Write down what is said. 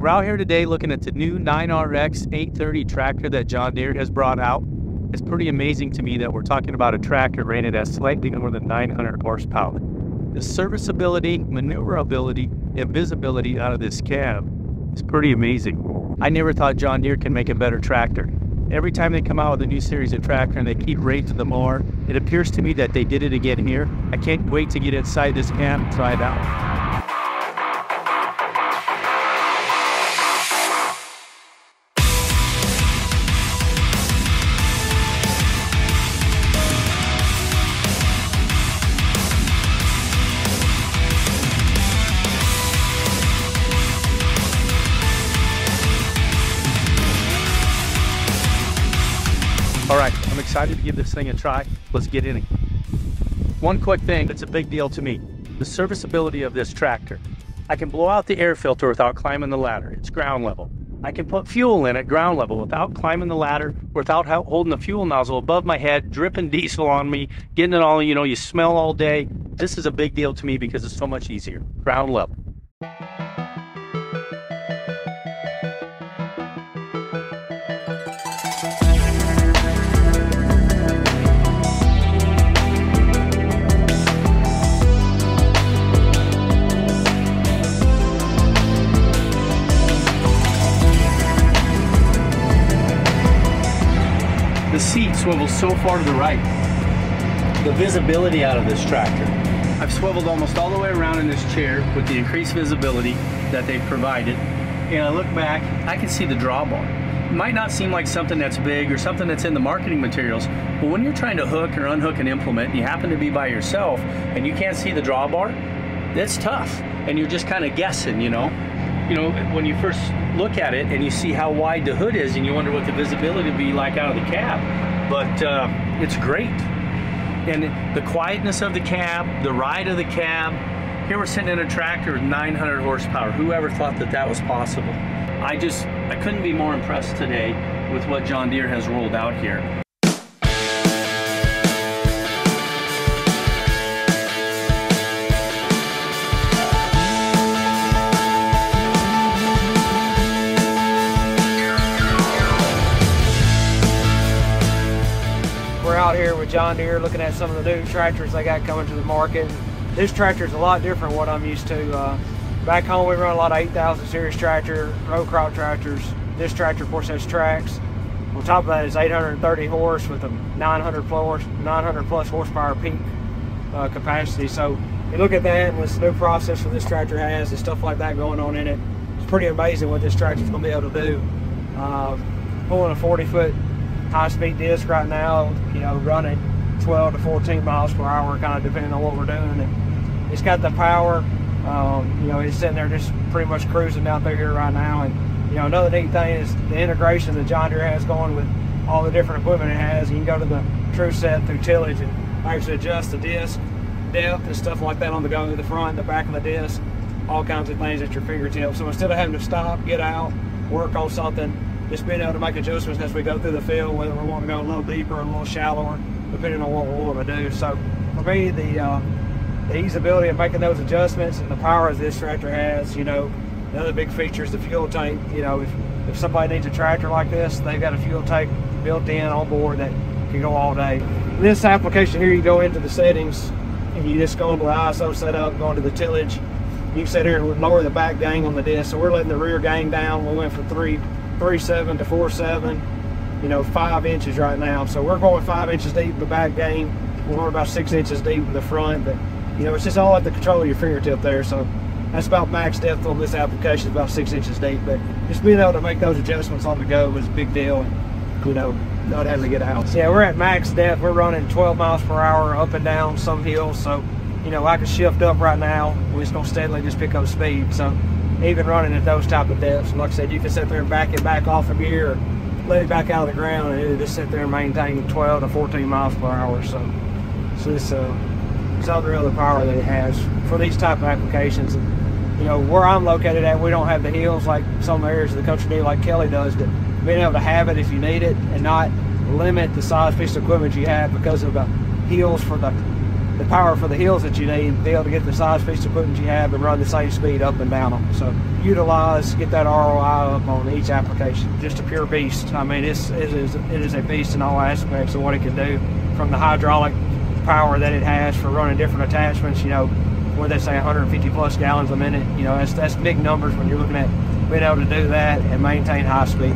We're out here today looking at the new 9RX 830 tractor that John Deere has brought out. It's pretty amazing to me that we're talking about a tractor rated at slightly more than 900 horsepower. The serviceability, maneuverability, and visibility out of this cab is pretty amazing. I never thought John Deere can make a better tractor. Every time they come out with a new series of tractor and they keep raising the more, it appears to me that they did it again here. I can't wait to get inside this cab and try it out. Excited to give this thing a try. Let's get in it. One quick thing that's a big deal to me, the serviceability of this tractor. I can blow out the air filter without climbing the ladder. It's ground level. I can put fuel in at ground level without climbing the ladder, without holding the fuel nozzle above my head, dripping diesel on me, getting it all, you know, you smell all day. This is a big deal to me because it's so much easier. Ground level. The seat swivels so far to the right. The visibility out of this tractor. I've swiveled almost all the way around in this chair with the increased visibility that they've provided. And I look back, I can see the drawbar. It might not seem like something that's big or something that's in the marketing materials, but when you're trying to hook or unhook an implement and you happen to be by yourself and you can't see the drawbar, it's tough. And you're just kind of guessing, you know? You know, when you first look at it and you see how wide the hood is and you wonder what the visibility would be like out of the cab. But uh, it's great. And the quietness of the cab, the ride of the cab. Here we're sitting in a tractor with 900 horsepower. Whoever thought that that was possible? I just, I couldn't be more impressed today with what John Deere has rolled out here. Out here with John Deere looking at some of the new tractors they got coming to the market. This tractor is a lot different what I'm used to. Uh, back home we run a lot of 8000 series tractor, row crop tractors. This tractor of course has tracks. On top of that is 830 horse with a 900 plus, 900 plus horsepower peak uh, capacity. So you look at that and this new processor this tractor has and stuff like that going on in it. It's pretty amazing what this tractor is going to be able to do. Uh, pulling a 40 foot high-speed disc right now, you know, running 12 to 14 miles per hour, kind of depending on what we're doing. And it's got the power. Um, you know, it's sitting there just pretty much cruising down through here right now. And you know, another neat thing is the integration that John Deere has going with all the different equipment it has. You can go to the TruSet through tillage and actually adjust the disc depth and stuff like that on the go, the front, the back of the disc, all kinds of things at your fingertips. So instead of having to stop, get out, work on something, just being able to make adjustments as we go through the field, whether we want to go a little deeper or a little shallower, depending on what we want to do. So for me, the, uh, the easeability of making those adjustments and the power that this tractor has, you know, another big feature is the fuel tank. You know, if, if somebody needs a tractor like this, they've got a fuel tank built in on board that can go all day. This application here, you go into the settings and you just go into the ISO setup, go into the tillage. You can sit here and lower the back gang on the disc. So we're letting the rear gang down. We went from three three seven to four seven, you know, five inches right now. So we're going five inches deep in the back gang. We're about six inches deep in the front, but you know, it's just all at the control of your fingertip there. So that's about max depth on this application, about six inches deep. But just being able to make those adjustments on the go was a big deal. And, you know, not having to get out. Yeah, we're at max depth. We're running 12 miles per hour up and down some hills. So, you know, I can shift up right now. We're just gonna steadily just pick up speed. So even running at those type of depths. Like I said, you can sit there and back it back off of gear, let it back out of the ground, and it'll just sit there and maintain 12 to 14 miles per hour. So, so this uh, it's all the other power that it has for these type of applications. You know, where I'm located at, we don't have the hills like some areas of the country do, like Kelly does. But being able to have it if you need it, and not limit the size piece of equipment you have because of the hills for the the power for the hills that you need, be able to get the size piece of equipment you have and run the same speed up and down them. So utilize, get that ROI up on each application. Just a pure beast. I mean, it's, it, is, it is a beast in all aspects of what it can do from the hydraulic power that it has for running different attachments, you know, where they say 150 plus gallons a minute, you know, that's, that's big numbers when you're looking at being able to do that and maintain high speed.